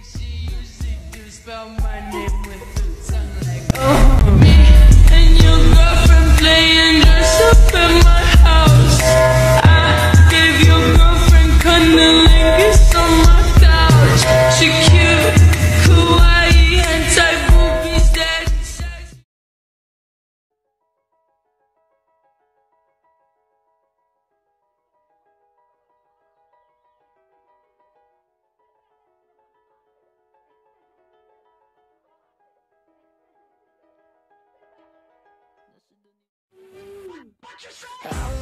she used to spell my name. Just yourself.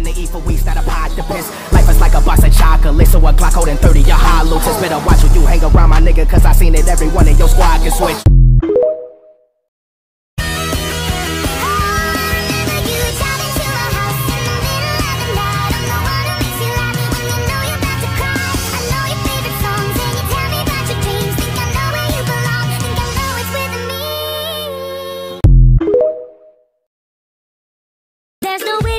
Nothing to eat for weeks, not a pot to piss. Life is like a box of chocolate, so a Glock holding 30 your hollow tips. Better watch when you hang around my nigga, cause I seen it, everyone in your squad can switch. There's no way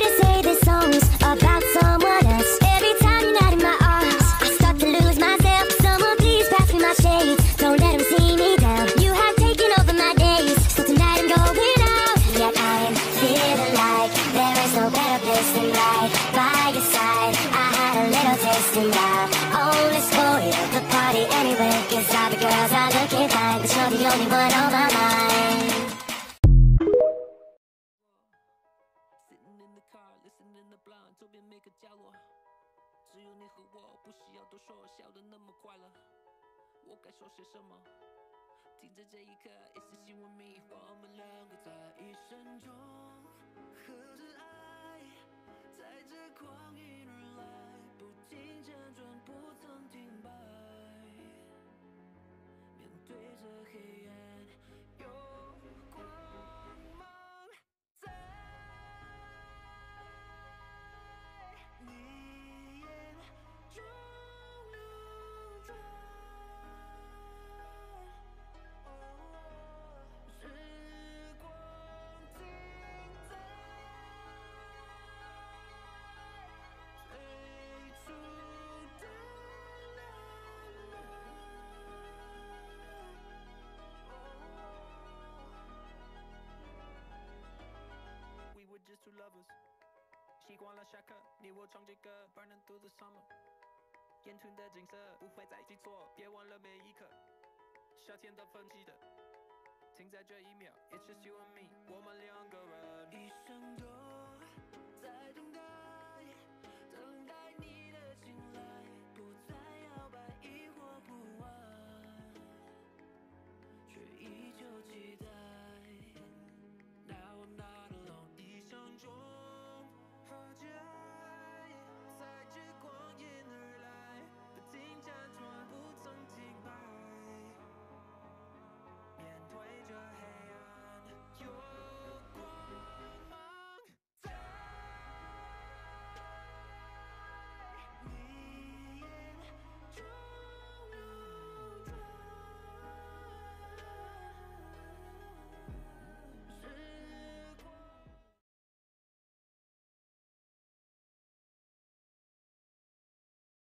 周边每个角落，只有你和我，不需要多说，笑得那么快乐。我该说些什么？听着这一刻，一时心问迷，我们两个在一生中合着爱，在这光黑暗，习惯了下课你我唱着歌 burning through the summer. 烟囱的景色不会再记错别忘了每一刻。夏天的风记得停在这一秒 it's just you and me 我们两个人。一生都在等